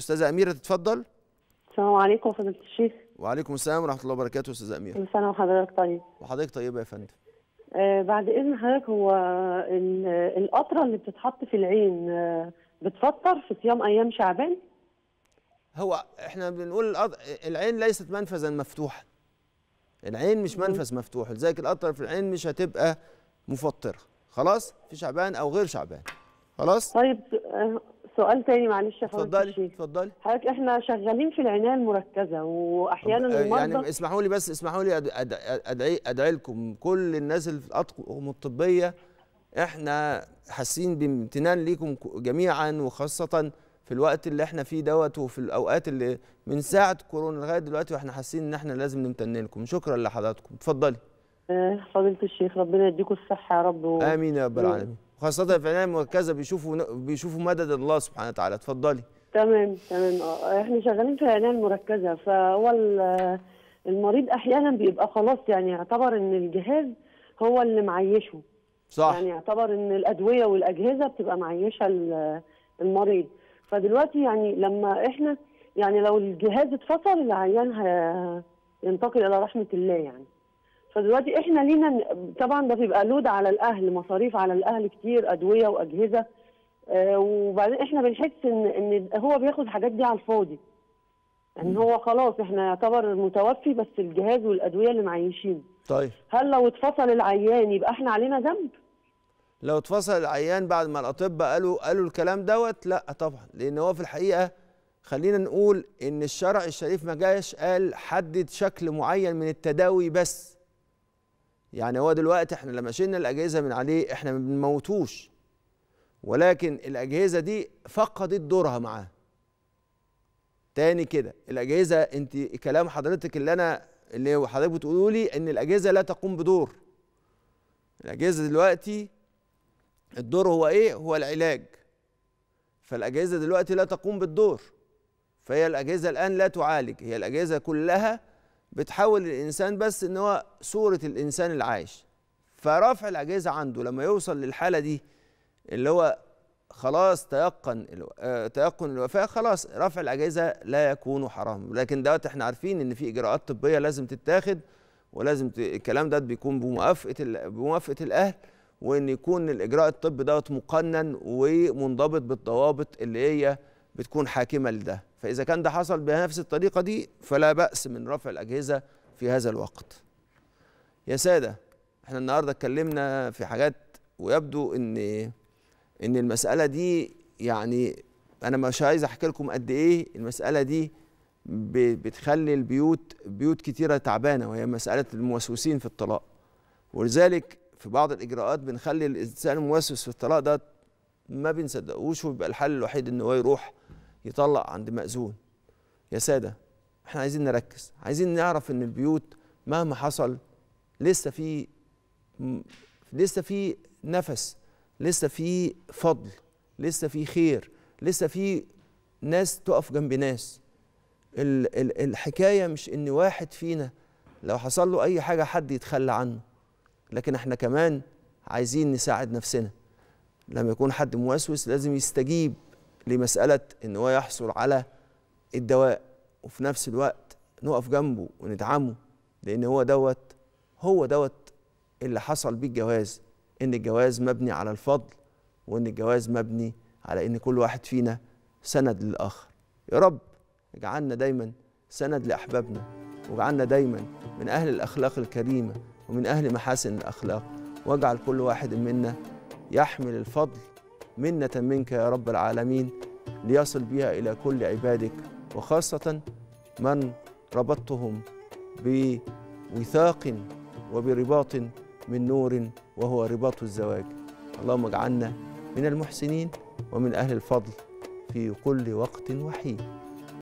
أستاذة أميرة تتفضل السلام عليكم فضيلة الشيخ. وعليكم السلام ورحمة الله وبركاته أستاذة أميرة. كل سنة وحضرتك طيب. وحضرتك طيبه يا فندم. آه بعد إذن حضرتك هو ال- القطرة اللي بتتحط في العين آه بتفطر في صيام أيام شعبان؟ هو إحنا بنقول الأض... العين ليست منفذا مفتوحا. العين مش منفذ مفتوح لذلك القطرة في العين مش هتبقى مفطرة. خلاص؟ في شعبان أو غير شعبان. خلاص؟ طيب آه سؤال تاني معلش يا فضيلة اتفضلي اتفضلي. حضرتك إحنا شغالين في العناية المركزة وأحيانا طب، آه، المرضى يعني اسمحوا لي بس اسمحوا لي ادعي أدعي لكم كل الناس اللي في الأطقم الطبية إحنا حاسين بامتنان ليكم جميعا وخاصة في الوقت اللي إحنا فيه دوت وفي الأوقات اللي من ساعة كورونا لغاية دلوقتي وإحنا حاسين إن إحنا لازم نمتن لكم. شكرا لحضراتكم. اتفضلي. فضيلة الشيخ ربنا يديكم الصحة يا رب و... آمين يا رب العالمين. وخاصه في العنايه المركزه بيشوفوا بيشوفوا مدد الله سبحانه وتعالى. اتفضلي. تمام تمام. آه إحنا شغالين في العنايه المركزه فهو ال- المريض أحيانا بيبقى خلاص يعني يعتبر إن الجهاز هو اللي معيشه. صح. يعني يعتبر إن الأدوية والأجهزة بتبقى معيشة ال- المريض. فدلوقتي يعني لما إحنا يعني لو الجهاز اتفصل العيان ه- ينتقل إلى رحمة الله يعني. فدلوقتي إحنا لينا طبعا ده بيبقى لود على الأهل مصاريف على الأهل كتير أدوية وأجهزة. آه، وبعدين إحنا بنحس ان إن هو بياخد الحاجات دي على الفاضي. يعني هو خلاص إحنا يعتبر متوفي بس الجهاز والأدوية اللي معيشين. طيب. هل لو اتفصل العيان يبقى إحنا علينا ذنب؟ لو اتفصل العيان بعد ما الأطباء قالوا قالوا الكلام دوت لا طبعا. لأن هو في الحقيقة خلينا نقول إن الشرع الشريف ما جاش قال حدد شكل معين من التداوي بس. يعني هو دلوقتي إحنا لما شلنا الأجهزة من عليه إحنا ما بنموتوش. ولكن الأجهزة دي فقدت دورها معاه. تاني كده الأجهزة انت كلام حضرتك اللي أنا اللي حضرتك بتقولوا لي إن الأجهزة لا تقوم بدور. الأجهزة دلوقتي الدور هو إيه؟ هو العلاج. فالأجهزة دلوقتي لا تقوم بالدور. فهي الأجهزة الآن لا تعالج. هي الأجهزة كلها بتحول الإنسان بس إن هو صورة الإنسان العايش. فرفع الأجهزة عنده لما يوصل للحالة دي اللي هو خلاص تيقن آه، تيقن الوفاة خلاص رفع الأجهزة لا يكون حرام. لكن دوت إحنا عارفين إن في إجراءات طبية لازم تتاخد ولازم ت... الكلام ده بيكون بموافقة ال... بموافقة الأهل وإن يكون الإجراء الطبي دوت مقنن ومنضبط بالضوابط اللي هي بتكون حاكمة لده. فإذا كان ده حصل بنفس الطريقة دي فلا بأس من رفع الأجهزة في هذا الوقت. يا سادة إحنا النهارده اتكلمنا في حاجات ويبدو إن إن المسألة دي يعني أنا مش عايز أحكي لكم قد إيه المسألة دي بتخلي البيوت بيوت كتيرة تعبانة وهي مسألة الموسوسين في الطلاق. ولذلك في بعض الإجراءات بنخلي الإنسان الموسوس في الطلاق ده ما بنصدقوش ويبقى الحل الوحيد إن هو يروح يطلق عند مأذون. يا سادة إحنا عايزين نركز. عايزين نعرف إن البيوت مهما حصل لسه في لسه في نفس لسه في فضل لسه في خير لسه في ناس تقف جنب ناس. ال- ال- الحكاية مش إن واحد فينا لو حصل له أي حاجة حد يتخلى عنه. لكن إحنا كمان عايزين نساعد نفسنا. لما يكون حد موسوس لازم يستجيب لمسألة إن هو يحصل على الدواء وفي نفس الوقت نقف جنبه وندعمه لأن هو دوت هو دوت اللي حصل بيه الجواز. إن الجواز مبني على الفضل وإن الجواز مبني على إن كل واحد فينا سند للآخر. يا رب اجعلنا دايما سند لأحبابنا واجعلنا دايما من أهل الأخلاق الكريمة ومن أهل محاسن الأخلاق واجعل كل واحد منا يحمل الفضل منة منك يا رب العالمين ليصل بها إلى كل عبادك وخاصة من ربطتهم بوثاق وبرباط من نور وهو رباط الزواج. اللهم اجعلنا من المحسنين ومن أهل الفضل في كل وقت وحين.